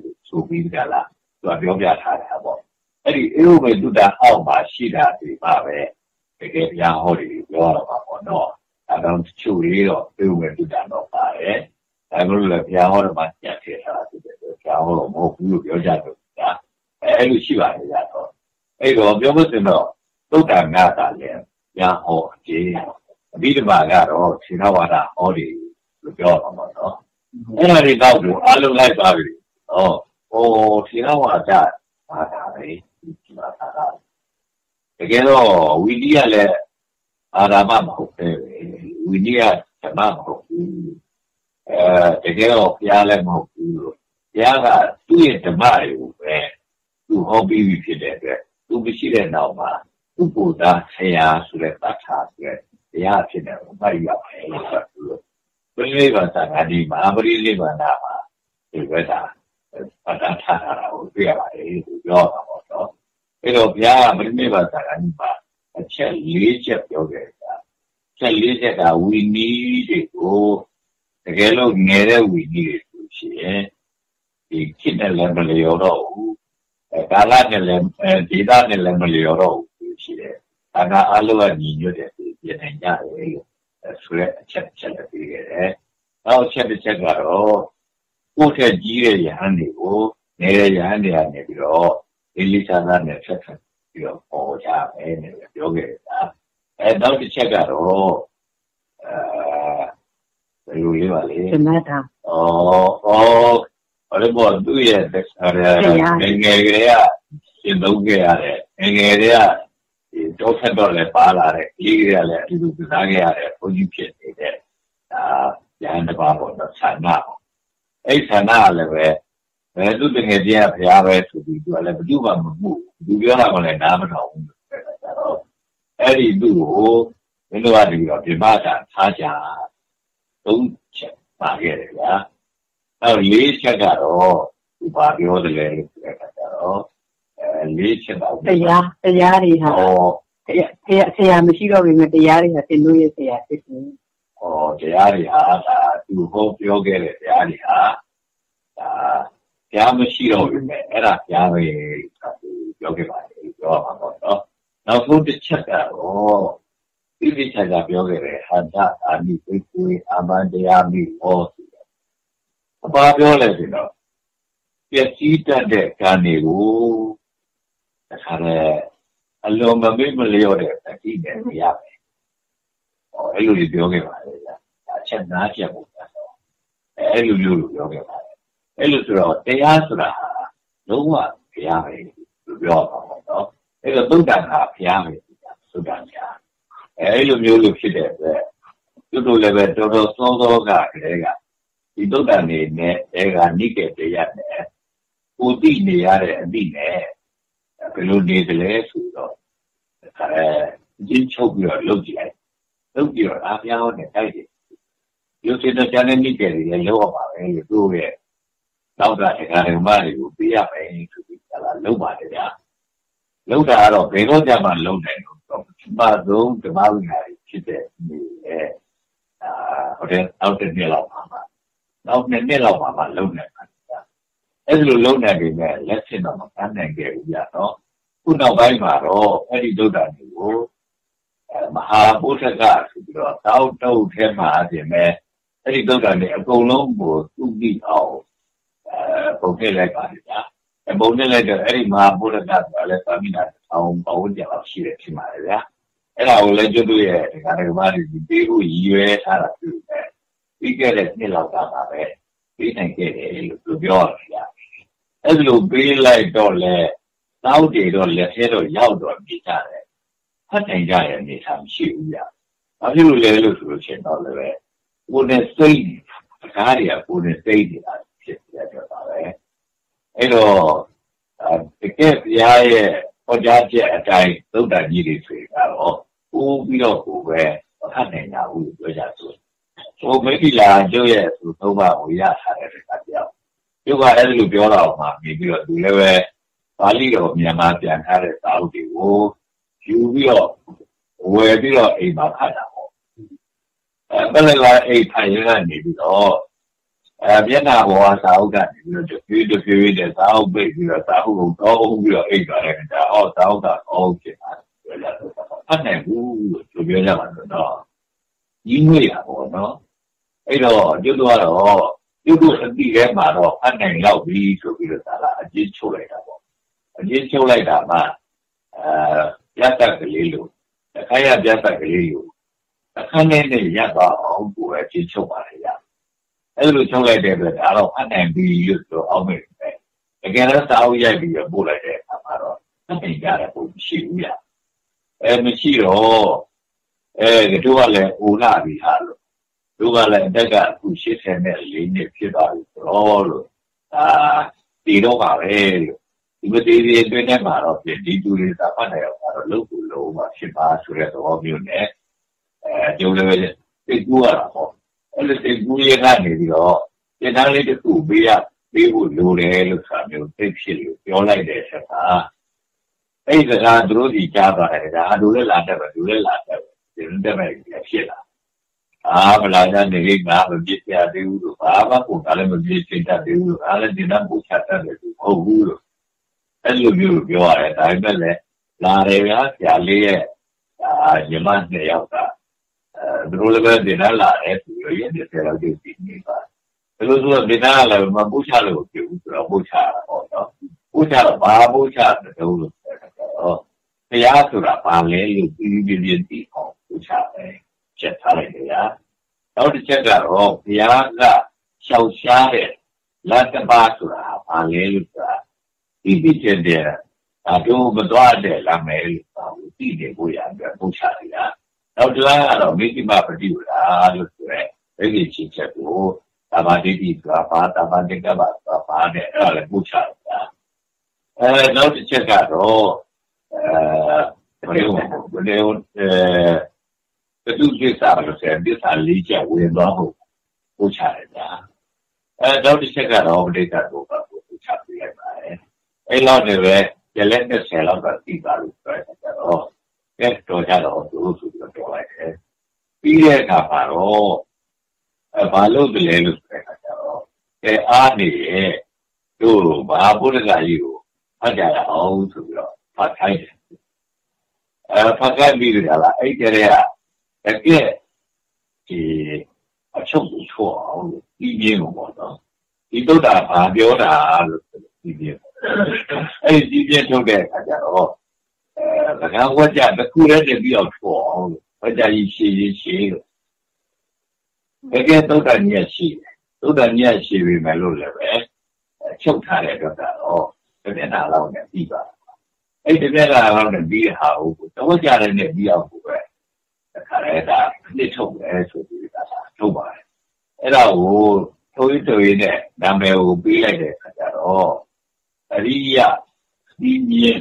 လို့ဆိုပြီးကြလားသူကပြောပြထားတာပေါ့အဲ့ဒီအေဝေတုတာအောက်မှာရှိတာဒီပါပဲ တကယ်တရားဟောတွေပြောရမှာပေါ့နော်အဲတော့ချိုလေးတော့ပြုမယ်ပြုတာတော့ပါတယ်ဒါမှမဟုတ်လည်းဘုရားဟောတော့မှကြက်ထည့်ထားတာဖြစ်တယ်ဘုရားဟောတော့မဟုတ်ဘူးလို့ပြောကြတယ်ဗျာအဲအဲ့လိုရှိပါတယ်ကြတော့အဲ့တော့ပြောဖို့ဆိုတော့သုတ်တန်ငါတာလည်းဘုရားဟောအခြေအဘိဓမ္မာကတော့ခြေထောက်ဝါဒဟောတွေလို့ပြောတော့မှာနော်အဲ့ဒါတွေတော့အလုံးလိုက်ပါပြီဟောဟိုခြေထောက်ဝါဒဘာသာပဲဒီမှာသာ တကယ်တော့ဝီဒီယလည်းအာရမမဟုတ်ပဲဝီဒီယဓမ္မမဟုတ်ဘူးအဲတကယ်တော့ဘုရားလည်းမဟုတ်ဘူးလို့ဘုရားကသူ့ရဲ့ဓမ္မတွေကိုပဲသူဟောပြီးပြီဖြစ်တဲ့အတွက်သူမရှိတဲ့နောက်မှာဥပ္ပဒါဆရာဆိုတဲ့တတ်တာဆိုတဲ့တရားဖြစ်တယ်ဘာရောက်လဲဆိုတော့ပရိနိဗ္ဗာန်သံဃာဒီမဟာပရိနိဗ္ဗာန်မှာဒီဘက်ကပတ္တထားတာကိုတွေ့ရပါတယ်သူပြောတာပေါ့နော် အဲ့တော့ဘုရားကပရိနိဗ္ဗာန်သံဃာဒီမှာအချက်၄ချက်ပြောခဲ့တာချက်၄ချက်ကဝီနီးတွေကိုတကယ်လို့ငယ်တဲ့ဝီနီးတွေဆိုရှင်ဒီခိတဲ့လည်းမလျော်တော့ဘူးကာလနဲ့လည်းဒေသနဲ့လည်းမလျော်တော့ဘူးရှိတယ်။ဒါကအလုံးအညီညွတ်တဲ့ပြင်နိုင်ကြတယ်ဆိုတဲ့အချက်ချက်လည်းပြီးခဲ့တယ်။နောက်အချက်တစ်ချက်ကတော့ကိုယ့်ထက်ကြီးတဲ့ရဟန်းတွေကိုနေတဲ့ရဟန်းတွေကနေပြီးတော့ ဒီလိချာနာနဲ့ဆက်ဆက်ပြီးတော့ပေါ်ကြမယ်နဲ့ပြောခဲ့တာ။အဲနောက်တစ်ချက်ကတော့အဲဘယ်လိုလေးပါလဲ။သမထ။အော်အော်အဲ့ပေါ်သူ့ရဲ့သက်ဆိုင်ရာငယ်ငယ်ကလေးကရှင်းသုံးခဲ့ရတယ်ငယ်ငယ်လေးကဒီတော့ဖက်တော့လည်းပါလာတယ်ကြီးကလေးကလည်းအတူတူစားခဲ့ရတယ်ဘုန်းကြီးဖြစ်နေတဲ့ဒါရဟန်းတစ်ပါးပေါ့နော်ဆန္ဒပေါ့အဲ့ဆန္ဒကလည်းပဲ ဘယ်သူတကယ်တည်းကဘုရားပဲဆိုပြီးသူကလည်းဘယ်သူမှမမှုသူပြောတာကလည်းနားမထောင်ဘူးဆိုတော့အဲ့ဒီသူ့ကိုမင်းတို့ကဒီတော့ပြမတာထားကြသုံးချက်ပါခဲ့တယ်ဗျာအဲလေးချက်ကတော့ဒီပါပြောတယ်လေဆိုတဲ့အခါကျတော့အဲလေးချက်ပါတရားတရားတွေဟာဆရာဆရာမရှိတော့ဘူးတရားတွေဟာသင်တို့ရဲ့ဆရာဖြစ်နေဟောတရားတွေဟာဒါသူဟောပြောခဲ့တဲ့တရားတွေဟာဒါတ ရားမရှိတော့ဘူးမဲ့အဲ့ဒါတရားပဲပြောခဲ့ပါတယ်ပြောရမှာပေါ့နော်နောက်ဆုံးတစ်ချက်ကတော့ဒီဒီချာချာပြောခဲ့တဲ့ဟန္တာအာနိသိကွေအာမန္တရားမိဟောအပါပြောလဲဆိုတော့ပျက်စီးတတ်တဲ့ကံတွေကိုတခါလဲအလုံးမမေ့မလျော့တဲ့အတိနဲ့မရပဲ။ဟောအဲ့လိုပြောခဲ့ပါလေဗျာ။အချက်နားချက်ပေါ့ဗျာ။အဲ့လိုမျိုးလို့ပြောခဲ့ပါတယ်။ အဲ့လိုဆိုတော့တရားဆိုတာလုံးဝဘုရားပဲလို့ပြောပါတော့နော်။အဲ့တော့သုဒ္ဓကဘုရားပဲသုဒ္ဓဘုရား။အဲ့လိုမျိုးလို့ဖြစ်တဲ့အတွက်သူတို့လည်းပဲတော်တော်စောစောကတည်းကဒီသုတ်တန်နေနဲ့အဲကနိကေတရားနဲ့ကိုသိနေရတဲ့အသည့်နဲ့ဘယ်လိုနေသလဲဆိုတော့အဲရင်းချုပ်ပြီးတော့လုပ်ကြည့်လိုက်လုပ်ပြီးတော့အားပြောင်းနဲ့တိုက်တယ်ရုပ်ရှင်တဲ့ကျန်တဲ့နိကေတွေလည်းလောက်ပါပဲလို့တို့ရဲ့ နောက်တာအခါဓမ္မတွေကိုပြရမယ်ဆိုပြီးကလာလုပ်ပါတယ်ဗျာလုပ်တာကတော့ဘယ်တော့ကြမှာလုပ်နိုင်လို့ပထမဆုံးဓမ္မဝိဟာရီဖြစ်တဲ့နေအဲအာဟိုတဲ့အောက်တဲ့နေ့လောက်ပါနောက်နှစ်နှစ်လောက်မှမှလုံနိုင်ပါဗျာအဲ့ဒီလိုလုံနိုင်ပေမဲ့လက်ဆင့်တော့မကမ်းနိုင်ခဲ့ဘူးဗျာနော်ခုနောက်ပိုင်းမှာတော့အဲ့ဒီဒုဒ္ဒတွေကိုမဟာဘုဒ္ဓကဆိုပြီးတော့တောက်တုတ်ထဲမှာအပြင်မဲ့အဲ့ဒီဒုဒ္ဒတွေအကုန်လုံးကိုသူကြည့်အောင်အဲ ပုံပြလိုက်ပါဗျာအပုံနဲ့လိုက်တော့အဲ့ဒီမဟာဘုဒ္ဓကဆိုလည်းသာမိနာအောင်ပဝန်းကျင်လောက်ရှိတယ်ဖြစ်ပါလေဗျာအဲ့ဒါကိုလည်းကျွတ်တို့ရဲ့ဒီကနေ့ကမှဒီပေးဖို့ရည်ရွယ်ထားတာပြုတယ်ပြီးခဲ့တဲ့နှစ်လောက်ကပါပဲပြီးနိုင်ခဲ့တယ်လို့သူပြောရတယ်။အဲ့လိုပြီးလိုက်တော့လေတောက်တွေတော့လက်ထဲတော့ရောက်တော့ပြီးကြတယ်။ဖတ်နိုင်ကြရဲ့အနေအထားမရှိဘူးဗျ။ဘာဖြစ်လို့လဲလို့ဆိုလို့ရှိရင်တော့လည်းကိုယ်နဲ့စိတ်အကားတွေကကိုယ်နဲ့စိတ်တွေက ဖြစ်ပြတော့တာပဲ။အဲ့တော့တကယ်ဘုရားရဲ့ဟောကြားချက်အတိုင်းသုတ်တန်ကြီးတွေဆိုတော့ပို့ပြီးတော့ကိုယ်ပဲဖတ်နိုင်တာဘူးပြောကြဆိုဟိုမိတိလာကျုပ်ရဲ့သူသုံးပါးကိုရထားတဲ့ခါပြောက်ကျုပ်ကအဲ့လိုပြောတော့မှပြီးပြီးတော့သူလည်းပဲပါဠိတော်မြန်မာပြန်ထားတဲ့စာအုပ်တွေကိုယူပြီးတော့ဝယ်ပြီးတော့အိမ်မှာဖတ်တာပေါ့အဲဘယ်လိုလဲအိမ်ထိုင်ရနေပြီးတော့ အဲမျက်နှာပေါ်စာအုပ်ကနေပြီးတော့ပြေးတပြေးတဲ့စာအုပ်ပိတ်ပြီးတော့စာအုပ်ကိုတောင်းပြီးတော့အိမ်သွားတယ်ဒါဟောစာအုပ်ကအောက်ဖြစ်တာပြောရတော့ဖတ်နိုင်ဘူးလို့ပြောကြပါတော့ကြီးငွေရပေါ့နော်အဲ့တော့ကျွတ်တော့ကျွတ်တို့အတိထဲမှာတော့အနိုင်လောက်ပြီဆိုပြီးတော့ဒါကအကျဉ်းချုပ်လိုက်တာပေါ့အကျဉ်းချုပ်လိုက်တာမှအဲရတ္တကလေးလို့အခါရပြတ်တကလေးလို့အခန်းထဲနဲ့ရပ်သွားအောင်ကိုယ်အကျဉ်းချုပ်ပါလေရ အဲ့လိုချုပ်လိုက်တဲ့အတွက်ဒါတော့အနိုင်ပြီလို့ဆိုအောင်မယ်တကယ်တော့စာအုပ်ရိုက်ပြီးပို့လိုက်တဲ့အခါမှာတော့အနိုင်ကြတဲ့ပုံရှိဘူးရအဲမရှိတော့အဲတို့ကလည်းအိုလာပြီဟာလို့တို့ကလည်းအသက်ကအခု80နဲ့4နှစ်ဖြစ်သွားပြီဆိုတော့လို့အာဒီတော့ပါပဲလို့ဒီမသေးသေးအတွင်းထဲမှာတော့ဒီတူတွေသာဖတ်နေအောင်တော့လုပ်ဖို့လုံးဝဖြစ်ပါဆိုတဲ့သဘောမျိုးနဲ့အဲကျုံလည်းသိကူရတာပေါ့ အဲ့လိုစိတ်ကူးရကနေပြီးတော့သင်္ဍန်းလေးတစ်ခုပေးရပေးဖို့လိုတယ်လို့ဆိုတာမျိုးသိဖြစ်လို့ပြောလိုက်တဲ့ဆက်ကအဲ့ဒီစကားသူတို့ဒီကြားပါတယ်ဒါအတူလည်းလာတတ်ပဲသူလည်းလာတတ်ပဲဒီလိုတတ်ပဲဖြစ်လာအာမလာကြနေလိမ့်မှာမပြစ်ပြသေးဘူးလို့ဘာမှကိုယ်ကလည်းမပြစ်ချင်တတ်သေးဘူးလို့အားလည်းဒီတော့ပူချတတ်တယ်သူမဟုတ်ဘူးလို့အဲ့လိုမျိုးပြောရတယ်ဒါပေမဲ့လည်းလာတယ်ဗျာဆရာလေးရဲ့အာညီမနှစ်ယောက်ကအဲ သူတို့လည်းပဲဒီတော့လာတယ်သူရရဲ့ဆရာလေးဒီနေပါဘယ်လိုဆိုတော့ဒီတော့လည်းမပူချလို့ပြုတ်ဆိုတော့ပူချတာပေါ့နော်ပူချတော့ဘာပူချတယ်လို့ဆိုတော့တရားဆိုတာဘာလဲလို့ပြီးပြီးပြင်းပြီးအောင်ပူချတယ်ချက်ထားလိုက်တယ်ဗျာနောက်တစ်ချက်ကတော့ဘုရားကရှောက်ရှားတဲ့လက်တပါဆိုတာဘာလဲလို့ဆိုတာဒီပြည့်တဲ့ဒါတို့မသွားတဲ့လာမယ်လို့ပြောသိတယ်ကိုရအတွက်ပို့ချတယ်ဗျာ နောက်တစ်လားကတော့မိတိမပฏิဝရာလို့ဆိုရဲအဲ့ဒီချင်းချက်ကိုသမာဓိတိဆိုတာဘာသမာဓိကပါဆိုတာဘာနဲ့အဲ့ဒါလည်းပို့ချတယ်ဗျာအဲနောက်တစ်ချက်ကတော့အဲဘယ်လိုဘယ်လိုအဲတူကိစ္စလို့ဆိုရင်ဒီစာလေးချက်ဝင်သွားဖို့ပို့ချတယ်ဗျာအဲနောက်တစ်ချက်ကတော့ဒိဋ္ဌကိုပါပို့ချပြလိုက်ပါတယ်အဲ့လောက်နေပဲကျလက်နဲ့ဆယ်လောက်ကပြီးပါလို့ပြောတယ်တော့ ကဲတော့ကြတော့သူတို့ဆိုပြီးတော့ပြောလိုက်တယ်ပြီးတဲ့အခါမှာတော့အဲဘာလို့တလဲလို့ဆိုတဲ့အခါကျတော့အဲအားနေရဲ့တို့ဘာဘုရားကြီးကိုဖတ်ကြရအောင်ဆိုပြီးတော့ဖတ်ခိုင်းတယ်အဲဖတ်ခိုင်းပြီးကြလားအဲ့ကြတဲ့ကတကယ်ဒီအချုပ်ကိုချောအောင်ပြီးပြင်းကိုပေါ့နော်ဒီတုတ်တာဘာပြောတာလို့ပြီးပြင်းအဲ့ဒီပြင်းထုတ်တဲ့အခါကျတော့ အဲငါဝတ်ကြတစ်ခုလည်းတည်းပြီးတော့ချောအောင်ဝတ်ကြကြီးရှည်ရှည်ရှည်လို့တကယ်တုတ်တာညက်ရှိတယ်တုတ်တာညက်ရှိပြီမယ်လို့လည်းပဲချုပ်ထားတဲ့အတွက်ကတော့တကယ်တာလောက်နဲ့ပြီးပါအဲ့ဒီတကယ်တာလောက်နဲ့ပြီးဟာဟုတ်တော့ကြတယ်နဲ့ပြီးအောင်ပဲခါရဲတာနှစ်ထုတ်တယ်ဆိုပြီးတာထုတ်ပါတယ်အဲ့ဒါကိုထုတ်ရထုတ်ရနဲ့နာမည်ကိုပေးလိုက်တဲ့အခါကျတော့အရိယစီမြင်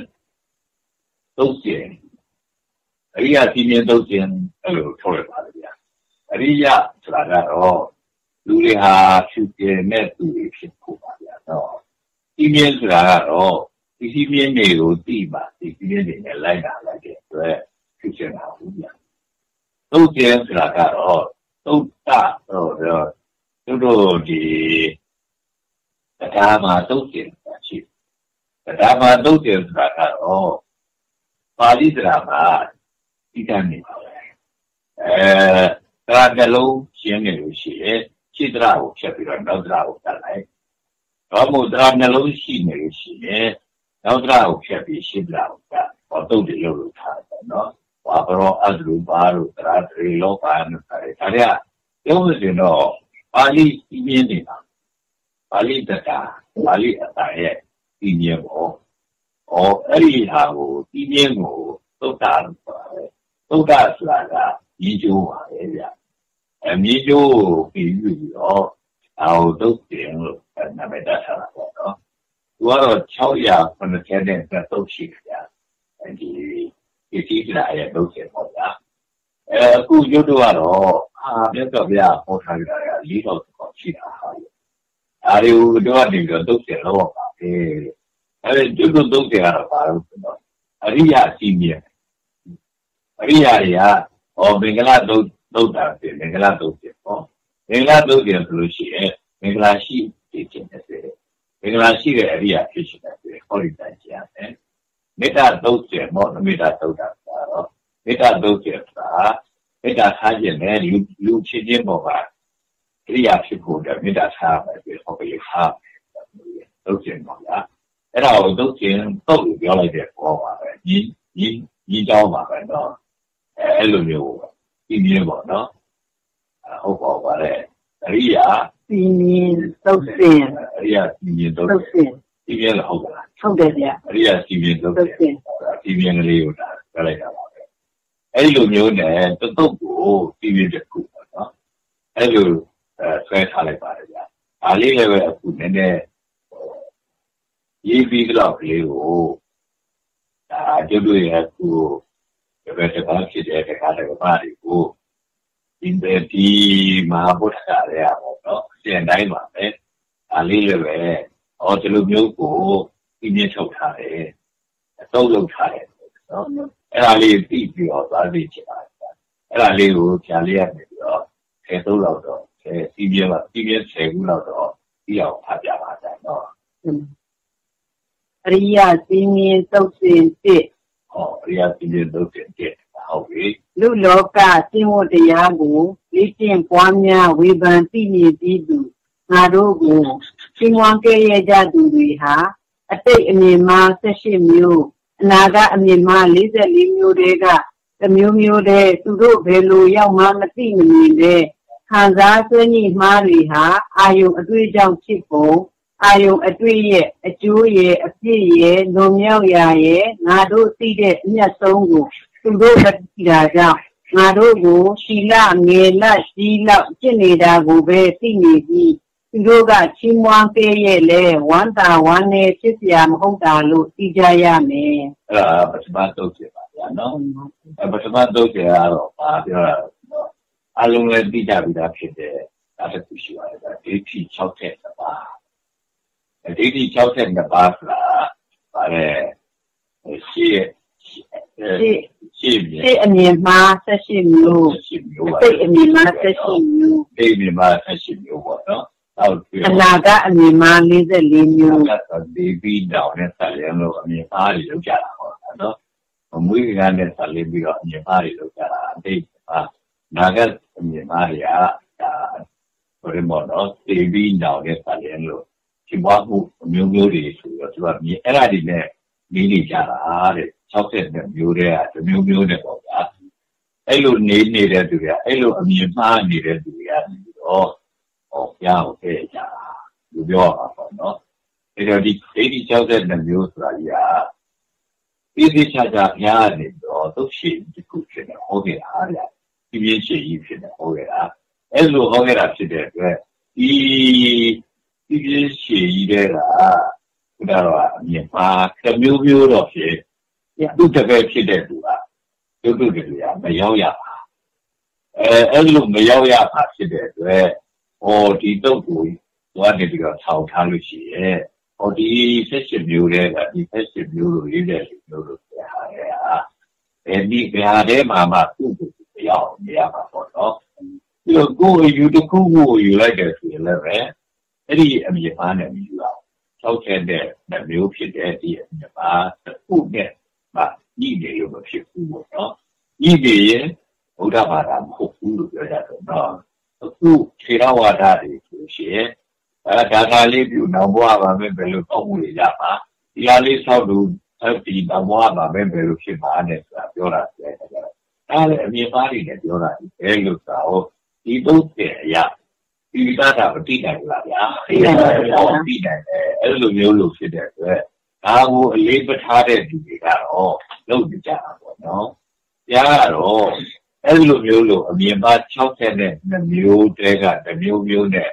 သုတ်ကျင်အရိယစီမြင်သုတ်ကျင်အဲ့လိုထုတ်ရပါတယ်ဗျာအရိယဆိုတာကတော့လူတွေဟာဖြူကျင်တဲ့သူတွေဖြစ်ဖို့ပါဗျာနော်စီမြင်ဆိုတာကတော့ဒီစီမြင်တွေကိုသိပါဒီစီမြင်တွေနဲ့လိုက်တာလိုက်တဲ့အတွက်ဖြူကျင်တာဟုတ်ဗျာသုတ်ကျင်ဆိုတာကတော့သုတ်တတော့တို့တို့ဒီတရားမှာသုတ်ကျင်တာရှိတယ်တရားမှာသုတ်ကျင်ဆိုတာကတော့ ပါဠိစကားမှာဒီကနေ့ပါပဲအဲတရားနှလုံးရှင်းနေလို့ရှိရင်ခြေတရားကိုဖြတ်ပြီးတော့နောက်တရားကိုတက်လိုက်တော့မို့တရားနှလုံးရှိနေလို့ရှိရင်နောက်တရားကိုဖြတ်ပြီးရှင်းတရားကိုတက်ဟောတုတ်တယ်လို့ထားတယ်နော်ဘာရောအဒလူဘာလို့တရားတွေလောကနဲ့ဆိုင်ဒါတွေကပြောလို့ရှိရင်တော့ပါဠိပြင်းနေတာပါဠိတတာပါဠိအတာရဲ့ပြင်းရင်ပေါ့ ဩအဲ့ဒီဟာကိုပြင်းရင်ကိုသုတ်တာလို့ပါတယ်သုတ်တာဆိုတာကမြေကျိုးပါပဲဗျအမြေကျိုးကိုပြီးပြီးတော့အော်သုတ်တင်လို့နာမည်တက်ထားတာပေါ့နော်သူကတော့690တဲ့သုတ်ရှိကြတယ်ဒီဒီတိကျရဲ့သုတ်တင်ပေါ့ဗျာအဲအခုရုပ်တော့ကတော့အာမြတ်စွာဘုရားဟောထားကြတာ၄တော့တော့ရှိတာဟာအားရီကိုတော့ဒီတော့သုတ်တင်တော့ပါပဲ အဲဒီရုပ်တော့သုတ်တင်ကတော့ဘာလို့ဆိုတော့အရိယာစီမြင်အရိယာတွေကဟောမင်္ဂလာသုတ်သုတ်တာပြင်မင်္ဂလာသုတ်ပြင်ဟောမင်္ဂလာသုတ်ပြင်ဆိုလို့ရှိရင်မင်္ဂလာရှိတည်ခြင်းတဲ့မင်္ဂလာရှိတဲ့အရိယာဖြစ်ရှင်တဲ့ဟောဒီတိုင်းကျရတယ်မေတ္တာသုတ်ပြင်မောမေတ္တာသုတ်တာတော့မေတ္တာသုတ်ပြင်ဆိုတာမေတ္တာထားခြင်းနဲ့လူလူချင်းချင်းပေါ်မှာအရိယာဖြစ်ဖို့တဲ့မေတ္တာထားမယ်ပြီးဟောပြီးထားသုတ်ပြင်ပါလား အဲ့ဒါကိုသုတ်ပြင်သုတ်လို့ပြောလိုက်တဲ့ပေါ်ပါပဲဒီဒီဒီကြောင်းပါပဲတော့အဲ့လိုမျိုးပြင်းပြင်းပေါ့နော်ဟုတ်ပါပါလေအရိယာပြင်းပြင်းသုတ်စင်အရိယာပြင်းပြင်းသုတ်စင်ပြင်းပြင်းဟုတ်ပါလားဟုတ်တယ်ဗျအရိယာပြင်းပြင်းသုတ်စင်ပြင်းပြင်းကလေးကိုဒါပြောလိုက်တာပါပဲအဲ့လိုမျိုးနဲ့တုတ်ကိုပြင်းပြင်းတစ်ခုပေါ့နော်အဲ့လိုအဲဆွဲထားလိုက်ပါတယ်ဗျဒါလေးလည်းပဲအခုနည်းနည်း ရေးပြီးတော့လေးကိုဒါကျွတ်ရဲ့အခုဒီဘက်တစ်ခါဖြစ်တဲ့တခါတခါတွေကိုဒီဒီမဟာဗုဒ္ဓရာပေါ့နော်အစဉ်တိုင်းပါပဲဒါလေးလည်းပဲဟောဒီလိုမျိုးကိုပြင်းပြထုတ်ထားတယ်အသုံးလုပ်ထားတယ်နော်အဲ့ဒါလေးပြီးပြီးတော့သွားပြီးချင်ပါတယ်အဲ့ဒါလေးကိုဖြာလေးရနေပြီးတော့ဆယ်သုံးလောက်တော့ဆယ်စီးပြဲပါစီးပြဲဆယ်ခုလောက်တော့ပြီးအောင်ဖတ်ပြပါတယ်နော် အရိယစင်းရင်သုတ်စင်တစ်ဟောအရိယစင်းရင်သုတ်စင်တစ်ဟုတ်ပြီလူလောကစင်ဝတ်တရားကိုလေ့ကျင့်ပွားများဝေဖန်သိမြင်ပြီးသူငါတို့ကိုရှင်ဝမ်းကဲရကြသူတွေဟာအတိတ်အမြင်မှာ18မျိုးအနာကအမြင်မှာ44မျိုးတွေကတမျိုးမျိုးတည်းသူတို့ဘယ်လိုရောက်မှမသိမမြင်တဲ့ခံစားဆွေးညှိမှားတွေဟာအာယုံအတွေ့အကြုံဖြစ်ပုံ အာယုံအတွေ့ရဲ့အကျိုးရဲ့အပြစ်ရဲ့လုံမြောက်ရာရဲ့ငါတို့သိတဲ့အမျက်ဆုံးကိုသူတို့မသိတာကြောင့်ငါတို့ကိုရှီလငယ်လရှိလောက်ကျင့်နေတာကိုပဲသိနေပြီးသူတို့ကချီးမွမ်းပေးရဲ့လေဝမ်းသာဝမ်းနေဖြစ်စရာမဟုတ်တာလို့သိကြရမယ်အဲ့ဒါပထမတုတ်ဖြစ်ပါဗျာနော်ပထမတုတ်ကျတော့ပါပြောတာအလုံးလည်းသိကြပြီသားဖြစ်တယ်ဒါတစ်ခုရှိပါတယ်ဒါ AT6 ထက်ပါ ပါးဒိဋ္ဌိ62ပါးဆိုတာဗါလဲရှေ့ရှေ့ရှေ့ရှေ့အမြင်မှာ18မျိုး18မျိုးပါစိတ်အမြင်မှာ18မျိုးစိတ်အမြင်မှာ18မျိုးပေါ့နော်ဟုတ်ပြီအနာကအမြင်မှာ44မျိုးဒီပြီးတော့နဲ့ဆက်ရလို့အမြင်အားတွေလောက်ကြတာပေါ့နော်မွေးကနဲ့ဆက်လေးပြီးတော့အမြင်အားတွေလောက်ကြတာအတိတ်ပါနာကအမြင်အားတွေကဒါဆိုရင်ပေါ့နော်ဒီပြီးတော့နဲ့ဆက်ရလို့ ဒီဘွားမှုအမျိုးမျိုးတွေဆိုတော့သူကမြင်အဲ့ဒါတွေနဲ့နေနေကြတာတဲ့60မျိုးတဲ့ကမျိုးမျိုးနဲ့ပေါ့ဗျာအဲ့လိုနေနေတဲ့သူတွေကအဲ့လိုအမြင်မှားနေတဲ့သူတွေကပြီးတော့ဟောပြအောင်ဖဲ့ကြတာလူပြောတာပေါ့နော်အဲ့တော့ဒီဒိဋ္ဌိ62မျိုးဆိုတာကြီးကပြည်ပြည်ချာချာဘုရားနေတော့သုတ်ရှိဒီခုဖြစ်နေဟောခဲ့တာဗျာပြင်းပြင်းရှိကြီးဖြစ်နေဟောခဲ့တာအဲ့လိုဟောခဲ့တာဖြစ်တဲ့အတွက်ဒီ ပြင်းပြင်းရှိကြီးတဲ့ကဘုရားတော်အမြင်မှာတစ်မျိုးမျိုးတော့ဖြစ်သူတပည့်ဖြစ်တဲ့သူကဒုက္ခတွေကမရောက်ရပါအဲအဲ့လိုမရောက်ရပါဖြစ်တဲ့အတွက်ဟောဒီတုတ်ကိုသွားနေပြီးတော့ထောင်ထားလို့ရှိရဲ့ဟောဒီဆက်ရှင်မျိုးတွေကဒီဆက်ရှင်မျိုးလိုရေးတဲ့မျိုးလိုပြဟာရဲ့ဟာအဲဒီပြဟာထဲမှာမှသူ့ကိုရောက်နေရမှာပေါ့နော်ဒီလိုကိုယ်ယူတစ်ခုကိုယူလိုက်တယ်ဆိုရင်လည်းပဲ အဲ့ဒီအမြင်အားနဲ့မယူအောင်၆ချက်တဲ့မျိုးဖြစ်တဲ့ဒီအမြင်အားတစ်ခုနဲ့မှညှိတယ်လို့မဖြစ်ဘူးပေါ့နော်ညှိတယ်ရင်ဘုရားဘာသာမဟုတ်ဘူးလို့ပြောကြတယ်နော်အခုခြေတော်ဝါဒတွေဆိုရှင်အဲဒါသာလေးပြုနောက်ဘဝပါပဲဘယ်လိုတောက်မှုတွေရပါဒီဟာလေးဆောက်လို့အဲဒီနောက်ဘဝပါပဲဘယ်လိုဖြစ်ပါနဲ့ဆိုတာပြောတာပြတယ်ကြဒါလည်းအမြင်ပါးတွေနဲ့ပြောတာဒီအဲလို့ဆိုတော့ဒီတုတ်တဲ့အရာ ဒီတာတာမတိနိုင်ဘူးလားဗျာတိနိုင်ပါဘူးတိနိုင်တယ်အဲ့လိုမျိုးလို့ဖြစ်တဲ့အတွက်ဒါကိုအလေးပထားတဲ့သူတွေကတော့လုပ်ကြတာပေါ့နော်။ကြားကတော့အဲ့လိုမျိုးလို့အမြင်ပါ60နဲ့2မျိုးတဲက2မျိုးမျိုးနဲ့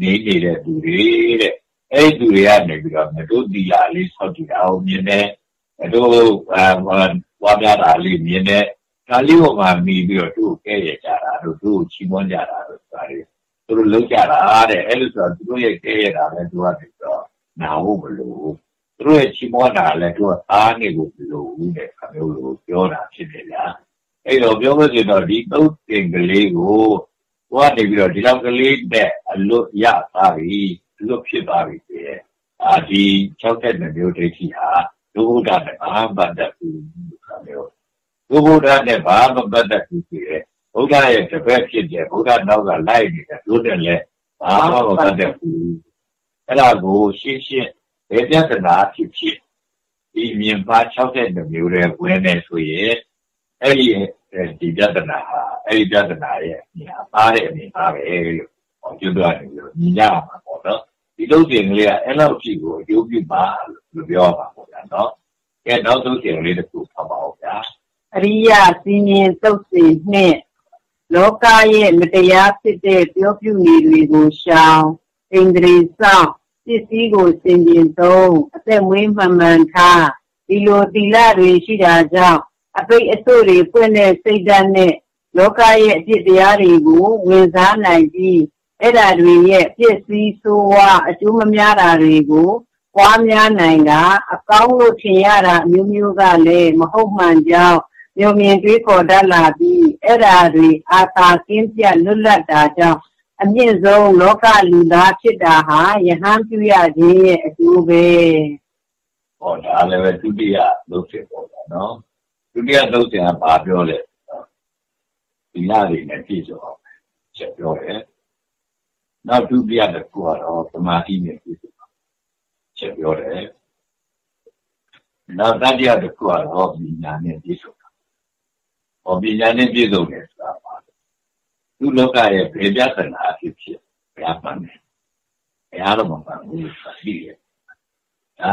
နေနေတဲ့သူတွေတဲ့အဲ့ဒီသူတွေကနေပြီးတော့မတို့ဒီလာလေးဆောက်ကြည့်တာကိုမြင်တယ်မတို့အာဝါပြတာလေးမြင်တယ်ဒါလေးပေါ်မှာမိပြီးတော့သူ့ကိုကဲရကြတာတို့သူ့ကိုချီးမွမ်းကြတာတို့ဒါတွေ သူတို့လောက်ကြတာတဲ့အဲ့လိုဆိုတော့သူတို့ရဲ့ကဲရတာလည်းသူကနေပြီးတော့နာဖို့မလို့သူတို့ရဲ့ချီးမွမ်းတာလည်းသူကအားနေဖို့မလိုဘူးတဲ့အမျိုးလိုပြောတာဖြစ်တယ်ဗျာအဲ့တော့ပြောလို့ရှိရင်တော့ဒီသုတ်တင်ကလေးကိုဘုရားနေပြီးတော့ဒီလောက်ကလေးနဲ့အလွတ်ရသွားပြီအလွတ်ဖြစ်သွားပြီဆိုရင်အာဒီ62မျိုးဒိဋ္ဌိဟာဒုဗုဒ္ဓနဲ့ဘာမှပတ်သက်ဘူးဆိုတာမျိုးဒုဗုဒ္ဓနဲ့ဘာမှပတ်သက်ဘူးဆိုရင် ဘုရားရဲ့တပည့်ဖြစ်တဲ့ဘုရားနောက်ကလိုက်နေတဲ့တို့နဲ့လည်းဘာမှမပတ်သက်ဘူးအဲ့ဒါကိုရှင်းရှင်းဘယ်ပြဿနာဖြစ်ဖြစ်ဒီမြင်ပါ62မျိုးတွေဝင်နေဆိုရင်အဲ့ဒီဒီပြဿနာဟာအဲ့ဒီပြဿနာရဲ့ညာပါတဲ့အနေပါပဲလို့ဟောကျွတ်သွားတယ်လို့ညီရမှာပေါ့နော်ဒီလုံးတင်ကလေးကအဲ့လောက်ကြည့်ကိုအကျိုးပြုပါလို့ပြောပါပေါ့ဗျာနော်ကဲနောက်ဆုံးတင်ကလေးတစ်ခုဖတ်ပါဦးဗျာအရိယစင်းရင်သုတ်စီနှင့် လောကရဲ့မတရားဖြစ်တဲ့ပြောပြနေတွေကိုရှောင်ဣန္ဒြေဆောင်ပစ္စည်းကိုစင်ကြင်သုံးအသက်မွေးမှန်မှန်ထားဒီလိုသီလတွေရှိတာကြောင့်အပိတ်အဆို့တွေပွင့်တဲ့စိတ်ဓာတ်နဲ့လောကရဲ့အဖြစ်တရားတွေကိုဝင်စားနိုင်ပြီးအဲ့ဓာတွေရဲ့ပြည့်စည်ဆိုးဝါးအကျိုးမများတာတွေကိုပွားများနိုင်တာအကောင်းလို့ထင်ရတာအမျိုးမျိုးကလည်းမဟုတ်မှန်ကြောင်း မျိုးမြင်တွေးခေါ်တတ်လာပြီးအဲ့ဓာတွေအာသာကင်းပြလွတ်လပ်တာကြောင့်အမြင့်ဆုံးလောကလူသားဖြစ်တာဟာယဟန်ပြုရခြင်းရဲ့အကျိုးပဲဟောဒါလည်းပဲဒုတိယလုပ်ဖြစ်ပေါ်တာနော်ဒုတိယလုပ်စဉ်ကဘာပြောလဲဒီလာတွေနဲ့ပြည့်စုံအောင်ချက်ပြောတယ်နောက်ဒုတိယတစ်ခုကတော့သမာဓိနဲ့ပြည့်စုံအောင်ချက်ပြောတယ်နောက်တတိယတစ်ခုကတော့ပညာနဲ့ပြည့်စုံတာ ဟောပညာနဲ့ပြည့်စုံတယ်ဆိုတာပါသူလောကရဲ့ဘေပြဿနာအဖြစ်ဖြစ်ဘုရားပန်းတယ်ဘုရားတော့မပန်းဘူးဆိုတာသိတယ်ဒါ